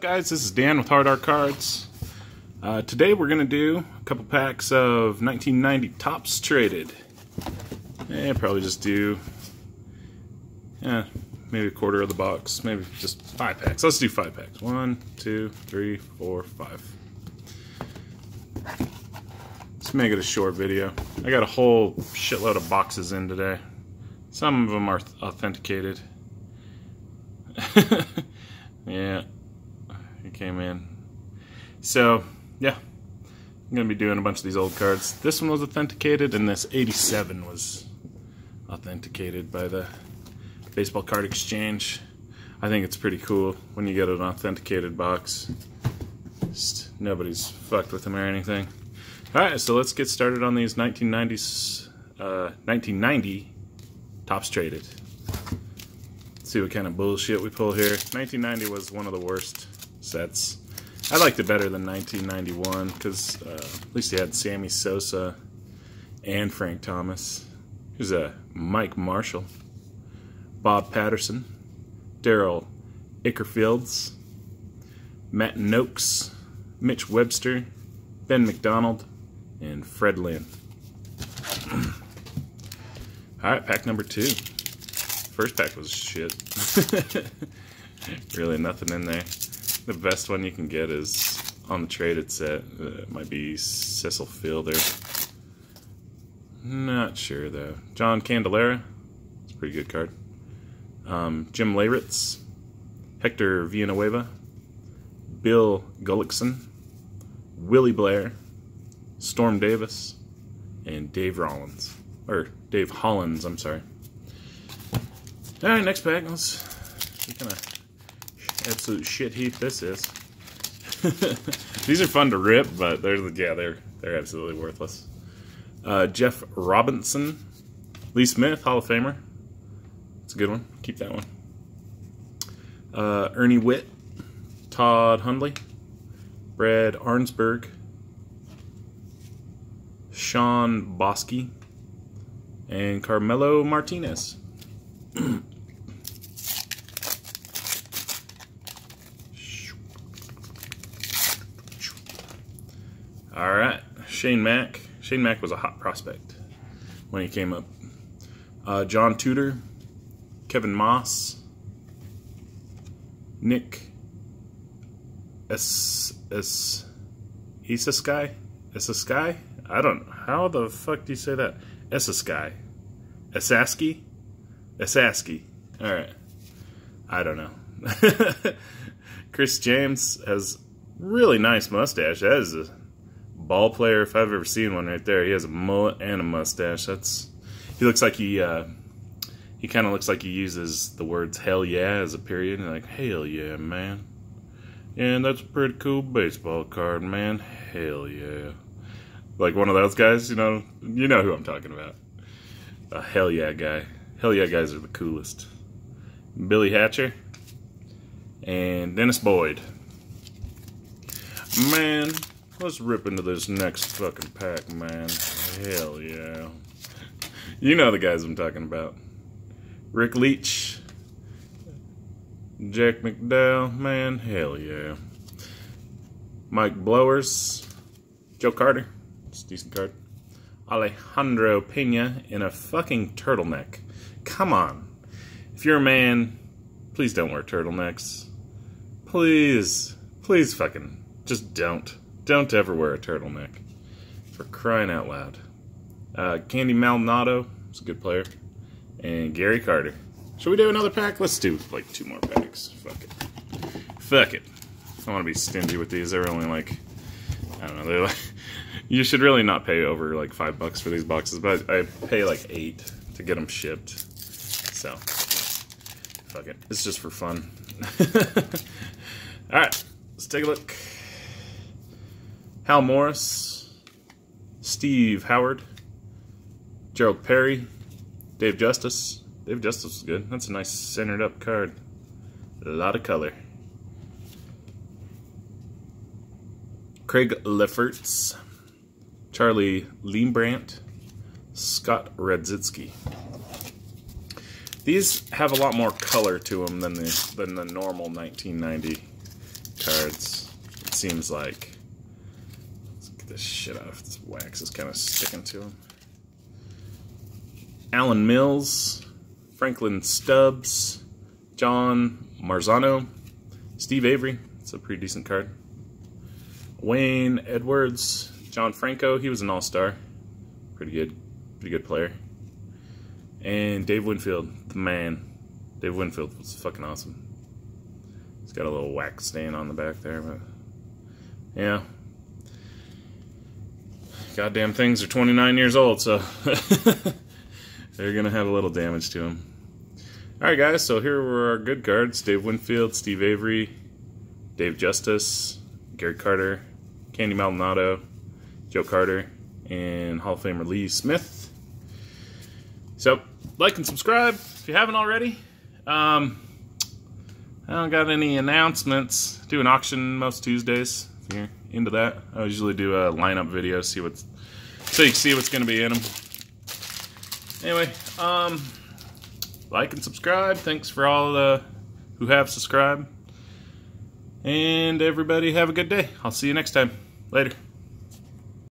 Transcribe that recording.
guys this is Dan with Hard R Cards. Uh, today we're gonna do a couple packs of 1990 Topps traded. And probably just do yeah maybe a quarter of the box maybe just five packs. Let's do five packs. One two three four five. Let's make it a short video. I got a whole shitload of boxes in today. Some of them are authenticated. Yeah came in. So, yeah. I'm going to be doing a bunch of these old cards. This one was authenticated, and this 87 was authenticated by the Baseball Card Exchange. I think it's pretty cool when you get an authenticated box. Just, nobody's fucked with them or anything. Alright, so let's get started on these 1990s, uh, 1990 Topps traded. Let's see what kind of bullshit we pull here. 1990 was one of the worst sets. I liked it better than 1991 because uh, at least he had Sammy Sosa and Frank Thomas. Here's a Mike Marshall, Bob Patterson, Darrel Akerfelds, Matt Nokes, Mitch Webster, Ben McDonald, and Fred Lynn. All right, pack number two. First pack was shit. really nothing in there. The best one you can get is on the traded set. Uh, it might be Cecil Fielder. Not sure though. John Candelaria. It's a pretty good card. Um, Jim Leyritz. Hector Villanueva. Bill Gullickson. Willie Blair. Storm Davis. And Dave Rollins. Or Dave Hollins, I'm sorry. Alright, next pack. Let's kind of absolute shit heap this is. These are fun to rip, but they're yeah, they're they're absolutely worthless. Uh, Jeff Robinson, Lee Smith, Hall of Famer. It's a good one. Keep that one. Uh, Ernie Whitt, Todd Hundley, Brad Arnsberg, Shawn Boskie, and Carmelo Martinez. All right, Shane Mack. Shane Mack was a hot prospect when he came up. Uh, John Tudor, Kevin Moss, Nick S S Isasky Isasky. I don't. Know. How the fuck do you say that? Isasky, Asaski, Asaski. All right. I don't know. Chris James has really nice mustache. That is a ball player if I've ever seen one right there. He has a mullet and a mustache. That's he looks like he uh, he kind of looks like he uses the words "hell yeah" as a period. and Like hell yeah, man. And that's a pretty cool baseball card, man. Hell yeah. Like one of those guys, you know, you know who I'm talking about. A hell yeah guy. Hell yeah guys are the coolest. Billy Hatcher and Dennis Boyd. Man, Let's rip into this next fucking pack, man. Hell yeah. You know the guys I'm talking about. Rick Leach. Jack McDowell, man. Hell yeah. Mike Blowers. Joe Carter. It's a decent card. Alejandro Pena in a fucking turtleneck. Come on. If you're a man, please don't wear turtlenecks. Please. Please fucking just don't. Don't ever wear a turtleneck. For crying out loud. Uh, Candy Maldonado is a good player. And Gary Carter. Should we do another pack? Let's do like two more packs. Fuck it. Fuck it. I don't want to be stingy with these. They're only like, I don't know. They're like, you should really not pay over like five bucks for these boxes, but I pay like eight to get them shipped. So, fuck it. It's just for fun. All right, let's take a look. Hal Morris, Steve Howard, Gerald Perry, Dave Justice. Dave Justice is good. That's a nice centered up card. A lot of color. Craig Lefferts, Charlie Leibrandt, Scott Redzitsky. These have a lot more color to them than the than the normal 1990 cards. It seems like. This shit off. This wax is kind of sticking to him. Alan Mills, Franklin Stubbs, John Marzano, Steve Avery. It's a pretty decent card. Wayne Edwards, John Franco. He was an all-star. Pretty good. Pretty good player. And Dave Winfield, the man. Dave Winfield was fucking awesome. He's got a little wax stain on the back there, but yeah. Goddamn things are 29 years old, so they're gonna have a little damage to them. All right, guys. So here were our good cards: Dave Winfield, Steve Avery, Dave Justice, Gary Carter, Candy Maldonado, Joe Carter, and Hall of Famer Lee Smith. So like and subscribe if you haven't already. Um, I don't got any announcements. Do an auction most Tuesdays. You're into that, I usually do a lineup video, see what's so you can see what's going to be in them. Anyway, um, like and subscribe. Thanks for all the who have subscribed. And everybody have a good day. I'll see you next time. Later.